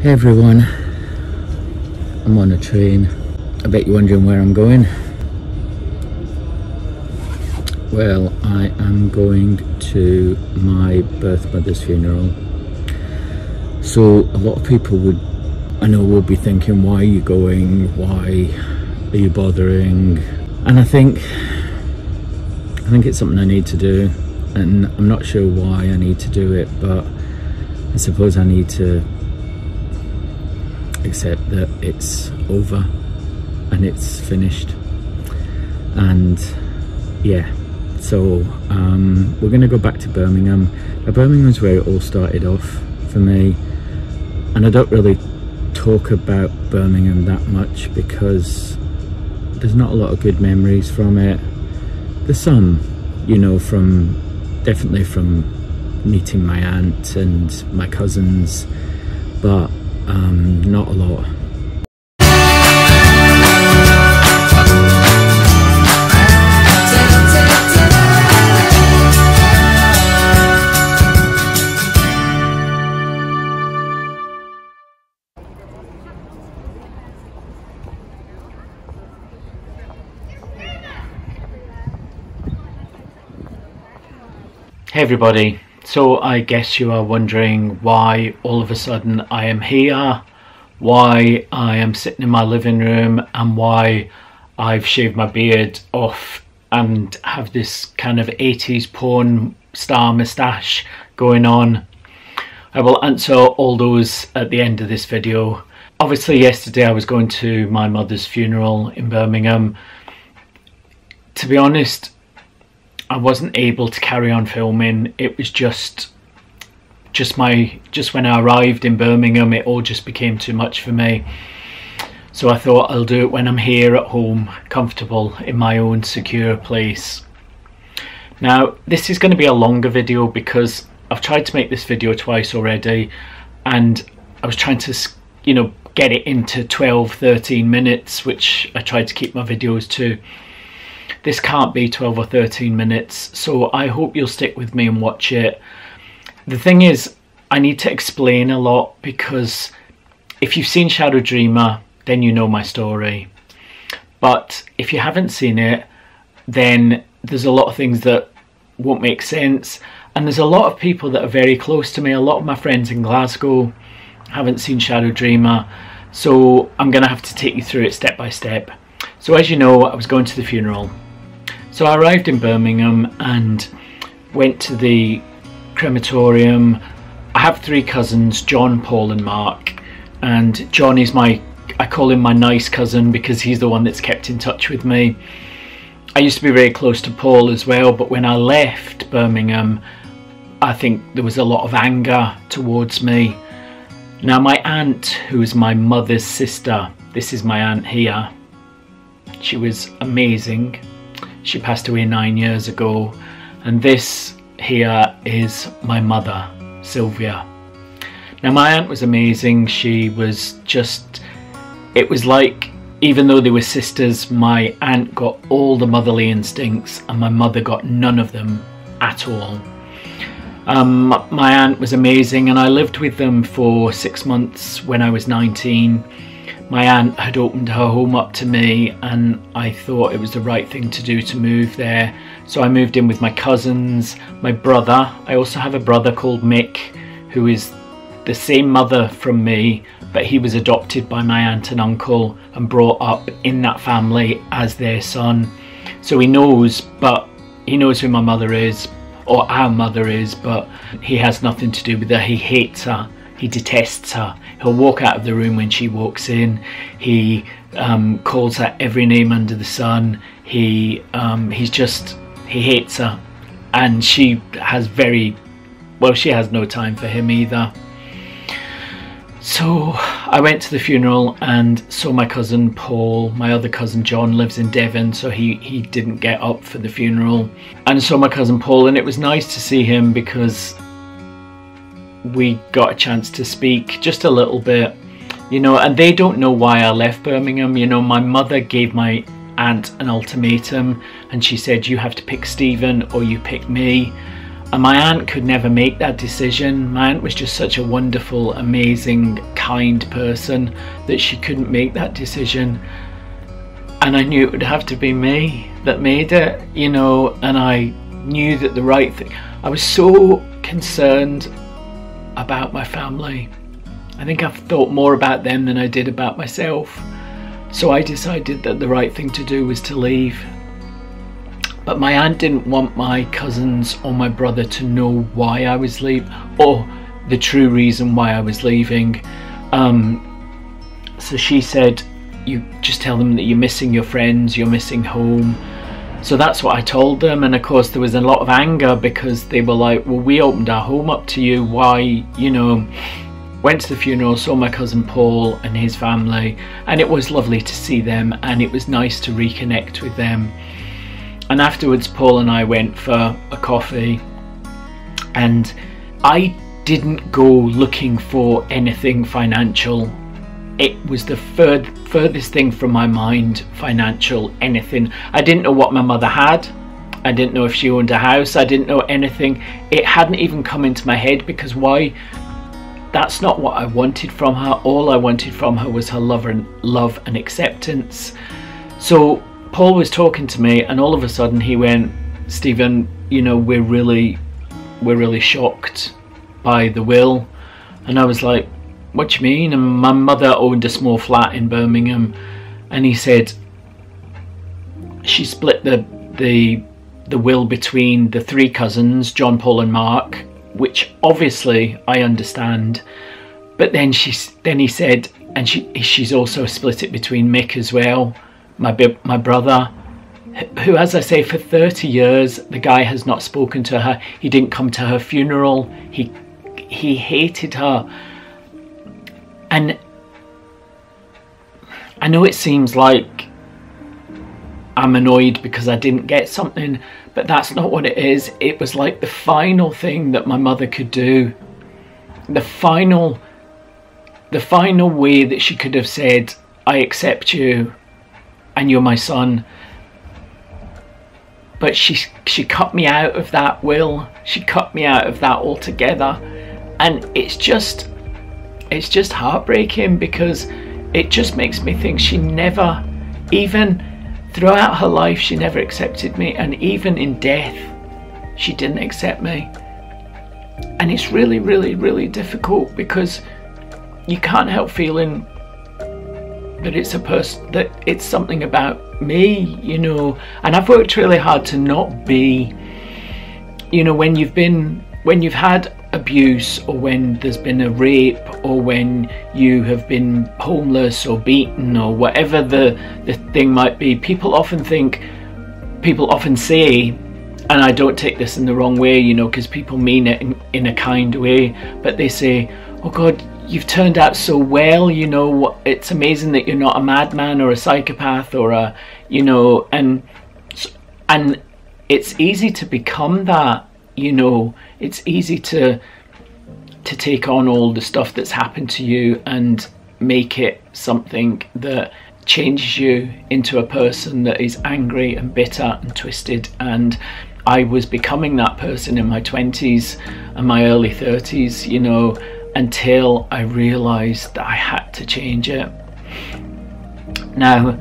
Hey everyone, I'm on a train. I bet you're wondering where I'm going. Well, I am going to my birth mother's funeral. So a lot of people would, I know, will be thinking, why are you going? Why are you bothering? And I think, I think it's something I need to do, and I'm not sure why I need to do it, but I suppose I need to accept that it's over and it's finished. And yeah so um, we're going to go back to Birmingham. Now, Birmingham's where it all started off for me. And I don't really talk about Birmingham that much because there's not a lot of good memories from it. There's some you know from definitely from meeting my aunt and my cousins. But um, not a lot. Hey everybody, so I guess you are wondering why all of a sudden I am here, why I am sitting in my living room and why I've shaved my beard off and have this kind of 80s porn star moustache going on. I will answer all those at the end of this video. Obviously yesterday I was going to my mother's funeral in Birmingham. To be honest, I wasn't able to carry on filming. It was just just my just when I arrived in Birmingham it all just became too much for me. So I thought I'll do it when I'm here at home, comfortable in my own secure place. Now this is going to be a longer video because I've tried to make this video twice already and I was trying to you know get it into 12 13 minutes which I tried to keep my videos to this can't be 12 or 13 minutes, so I hope you'll stick with me and watch it. The thing is, I need to explain a lot because if you've seen Shadow Dreamer, then you know my story. But if you haven't seen it, then there's a lot of things that won't make sense. And there's a lot of people that are very close to me. A lot of my friends in Glasgow haven't seen Shadow Dreamer. So I'm going to have to take you through it step by step. So as you know, I was going to the funeral. So I arrived in Birmingham and went to the crematorium. I have three cousins, John, Paul and Mark. And John is my, I call him my nice cousin because he's the one that's kept in touch with me. I used to be very close to Paul as well, but when I left Birmingham, I think there was a lot of anger towards me. Now my aunt, who is my mother's sister, this is my aunt here, she was amazing. She passed away nine years ago. And this here is my mother, Sylvia. Now, my aunt was amazing. She was just, it was like, even though they were sisters, my aunt got all the motherly instincts and my mother got none of them at all. Um, my aunt was amazing and I lived with them for six months when I was 19 my aunt had opened her home up to me and I thought it was the right thing to do to move there. So I moved in with my cousins, my brother. I also have a brother called Mick who is the same mother from me but he was adopted by my aunt and uncle and brought up in that family as their son. So he knows but he knows who my mother is or our mother is but he has nothing to do with her. He hates her he detests her. He'll walk out of the room when she walks in. He um, calls her every name under the sun. He um, he's just he hates her, and she has very well. She has no time for him either. So I went to the funeral and saw my cousin Paul. My other cousin John lives in Devon, so he, he didn't get up for the funeral. And saw my cousin Paul, and it was nice to see him because we got a chance to speak just a little bit, you know, and they don't know why I left Birmingham. You know, my mother gave my aunt an ultimatum and she said, You have to pick Stephen or you pick me. And my aunt could never make that decision. My aunt was just such a wonderful, amazing, kind person that she couldn't make that decision. And I knew it would have to be me that made it, you know, and I knew that the right thing. I was so concerned about my family. I think I've thought more about them than I did about myself. So I decided that the right thing to do was to leave. But my aunt didn't want my cousins or my brother to know why I was leaving or the true reason why I was leaving. Um, so she said, You just tell them that you're missing your friends, you're missing home. So that's what I told them, and of course, there was a lot of anger because they were like, Well, we opened our home up to you, why, you know went to the funeral, saw my cousin Paul and his family, and it was lovely to see them and it was nice to reconnect with them. And afterwards, Paul and I went for a coffee, and I didn't go looking for anything financial. It was the fur- furthest thing from my mind, financial, anything. I didn't know what my mother had. I didn't know if she owned a house. I didn't know anything. It hadn't even come into my head because why that's not what I wanted from her. All I wanted from her was her love and love and acceptance. So Paul was talking to me, and all of a sudden he went, "Stephen, you know we're really, we're really shocked by the will," and I was like, "What you mean?" And my mother owned a small flat in Birmingham, and he said she split the the the will between the three cousins, John, Paul, and Mark which obviously I understand. But then she, then he said, and she, she's also split it between Mick as well, my my brother, who, as I say, for 30 years the guy has not spoken to her. He didn't come to her funeral. He he hated her, and I know it seems like I'm annoyed because I didn't get something, but that's not what it is. It was like the final thing that my mother could do. The final the final way that she could have said, I accept you and you're my son. But she she cut me out of that will. She cut me out of that altogether. And it's just it's just heartbreaking because it just makes me think she never even Throughout her life, she never accepted me, and even in death, she didn't accept me. And it's really, really, really difficult because you can't help feeling that it's a person, that it's something about me, you know. And I've worked really hard to not be, you know, when you've been, when you've had abuse or when there's been a rape or when you have been homeless or beaten or whatever the, the thing might be, people often think, people often say, and I don't take this in the wrong way, you know, because people mean it in, in a kind way, but they say, oh God, you've turned out so well, you know, it's amazing that you're not a madman or a psychopath or a, you know, and, and it's easy to become that you know it's easy to to take on all the stuff that's happened to you and make it something that changes you into a person that is angry and bitter and twisted. And I was becoming that person in my 20s and my early 30s you know until I realized that I had to change it. Now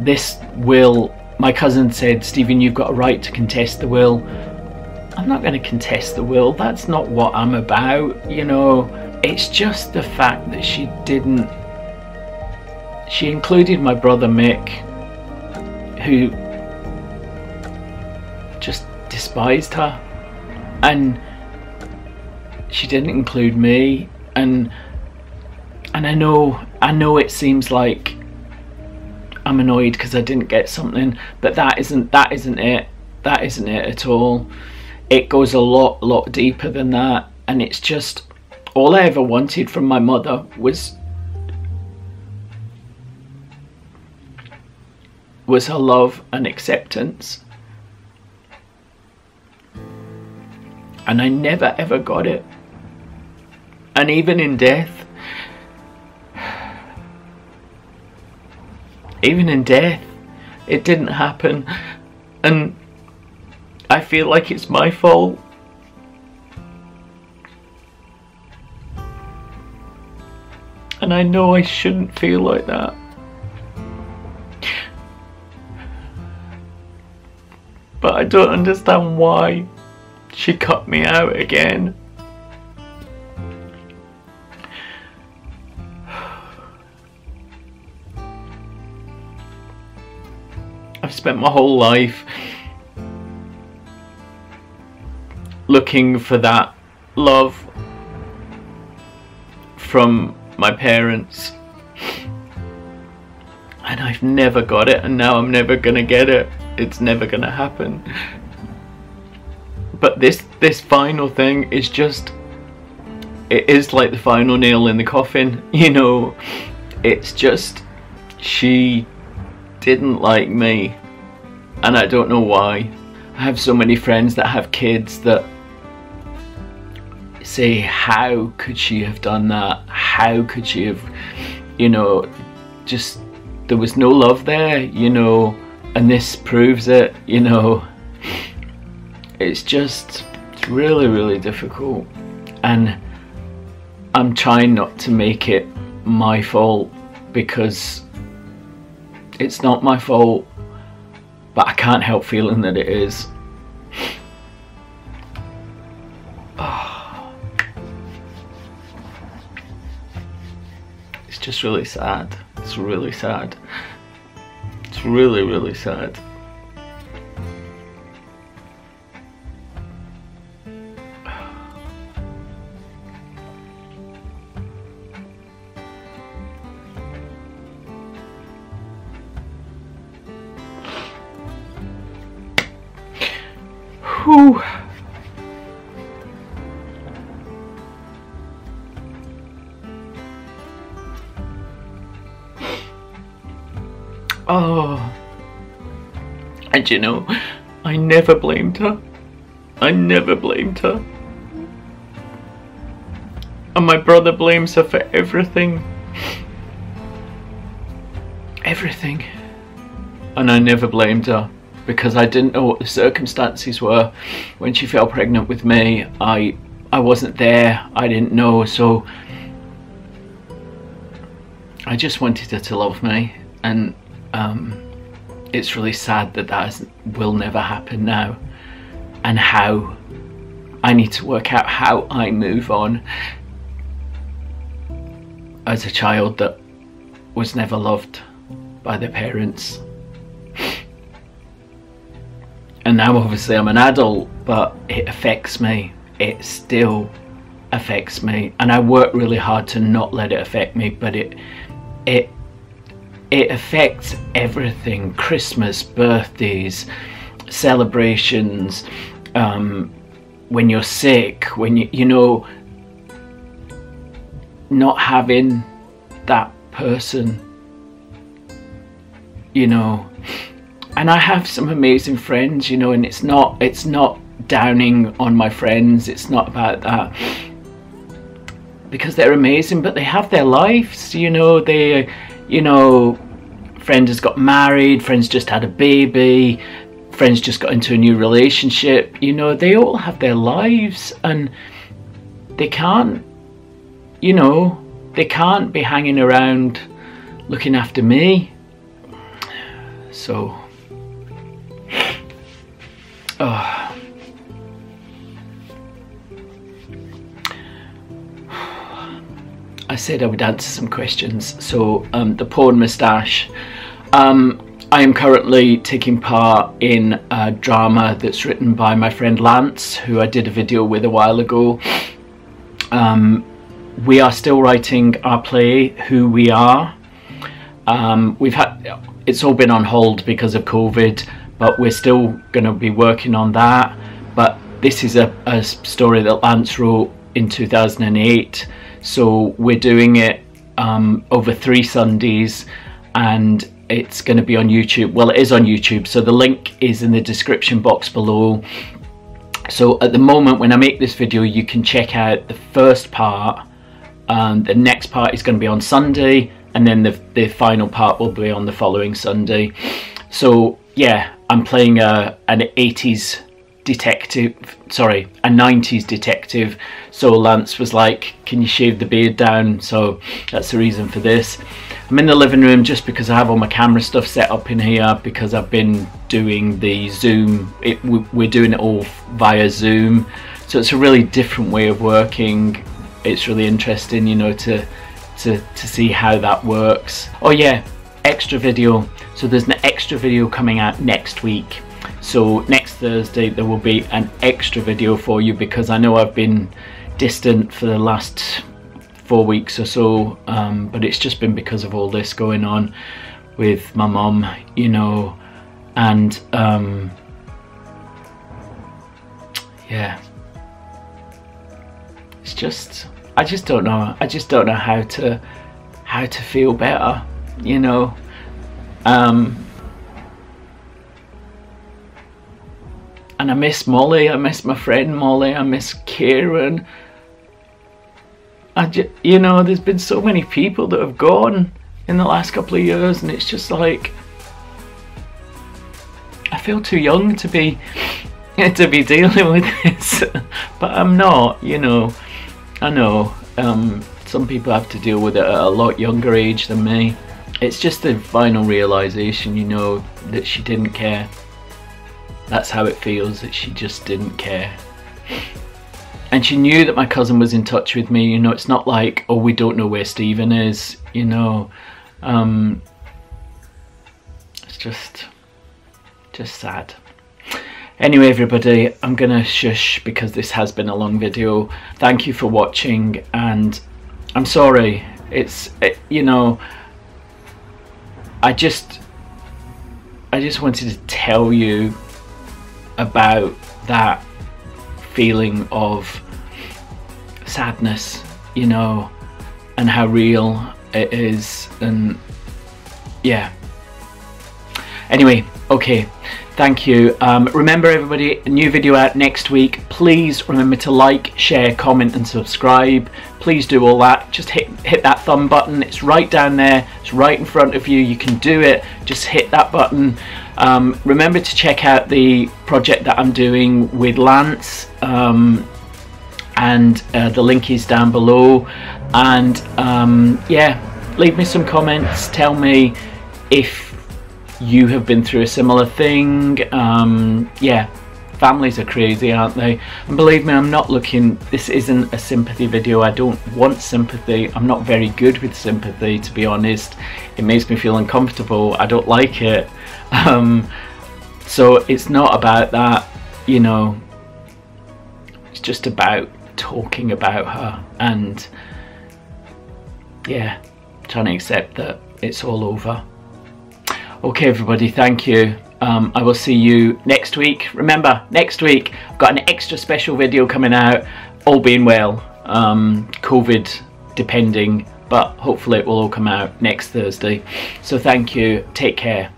this will my cousin said, Stephen, you've got a right to contest the will. I'm not going to contest the will. That's not what I'm about. You know, it's just the fact that she didn't. She included my brother Mick, who just despised her. And she didn't include me. And and I know I know it seems like I'm annoyed because I didn't get something, but that isn't that isn't it. That isn't it at all. It goes a lot lot deeper than that, and it's just all I ever wanted from my mother was was her love and acceptance. And I never ever got it. And even in death, even in death, it didn't happen. And I feel like it's my fault. And I know I shouldn't feel like that. But I don't understand why she cut me out again. I've spent my whole life looking for that love from my parents. And I've never got it and now I'm never gonna get it. It's never gonna happen. But this this final thing is just it is like the final nail in the coffin you know? It's just she didn't like me and I don't know why. I have so many friends that have kids that say how could she have done that? How could she have you know just there was no love there you know and this proves it you know. It's just it's really really difficult and I'm trying not to make it my fault because it's not my fault but I can't help feeling that it is It's just really sad. It's really sad. It's really, really sad. You know, I never blamed her. I never blamed her. And my brother blames her for everything. Everything. And I never blamed her because I didn't know what the circumstances were when she fell pregnant with me. I I wasn't there. I didn't know, so I just wanted her to love me and um, it's really sad that that will never happen now. And how I need to work out how I move on as a child that was never loved by their parents. And now obviously I'm an adult but it affects me. It still affects me. And I work really hard to not let it affect me but it it it affects everything. Christmas, birthdays, celebrations, um, when you're sick, when you, you know, not having that person, you know. And I have some amazing friends, you know, and it's not, it's not downing on my friends, it's not about that. Because they're amazing, but they have their lives, you know, they, you know, friend has got married, friends just had a baby, friends just got into a new relationship. You know, they all have their lives and they can't, you know, they can't be hanging around looking after me. So, I said I would answer some questions. So um, the porn moustache. Um, I am currently taking part in a drama that's written by my friend Lance, who I did a video with a while ago. Um, we are still writing our play, Who We Are. Um, we've had it's all been on hold because of COVID, but we're still going to be working on that. But this is a, a story that Lance wrote in 2008 so we're doing it um, over three Sundays and it's going to be on YouTube. Well, it is on YouTube, so the link is in the description box below. So at the moment when I make this video, you can check out the first part. Um, the next part is going to be on Sunday and then the, the final part will be on the following Sunday. So yeah, I'm playing a, an 80s detective, sorry, a 90s detective. So Lance was like, can you shave the beard down? So that's the reason for this. I'm in the living room just because I have all my camera stuff set up in here because I've been doing the Zoom, it, we're doing it all via Zoom. So it's a really different way of working. It's really interesting, you know, to, to, to see how that works. Oh yeah, extra video. So there's an extra video coming out next week. So next Thursday there will be an extra video for you because I know I've been distant for the last four weeks or so um, but it's just been because of all this going on with my mom you know and um, yeah. It's just I just don't know I just don't know how to how to feel better you know? Um, and I miss Molly, I miss my friend Molly, I miss Karen. I just, you know, there's been so many people that have gone in the last couple of years, and it's just like I feel too young to be to be dealing with this, but I'm not. You know, I know um, some people have to deal with it at a lot younger age than me. It's just the final realization, you know, that she didn't care. That's how it feels, that she just didn't care. And she knew that my cousin was in touch with me, you know, it's not like, oh, we don't know where Stephen is, you know. Um, it's just, just sad. Anyway, everybody, I'm gonna shush because this has been a long video. Thank you for watching, and I'm sorry. It's, it, you know, I just, I just wanted to tell you about that feeling of sadness, you know, and how real it is, and yeah. Anyway, okay, thank you. Um, remember, everybody, a new video out next week. Please remember to like, share, comment, and subscribe. Please do all that. Just hit hit that thumb button. It's right down there. It's right in front of you. You can do it. Just hit that button. Um, remember to check out the project that I'm doing with Lance um, and uh, the link is down below. And um, yeah leave me some comments. Tell me if you have been through a similar thing. Um, yeah families are crazy aren't they? And believe me I'm not looking this isn't a sympathy video. I don't want sympathy. I'm not very good with sympathy to be honest. It makes me feel uncomfortable. I don't like it. Um, so it's not about that, you know, it's just about talking about her and yeah, trying to accept that it's all over. Okay, everybody, thank you. Um, I will see you next week. Remember, next week I've got an extra special video coming out, all being well, um, COVID depending, but hopefully it will all come out next Thursday. So thank you, take care.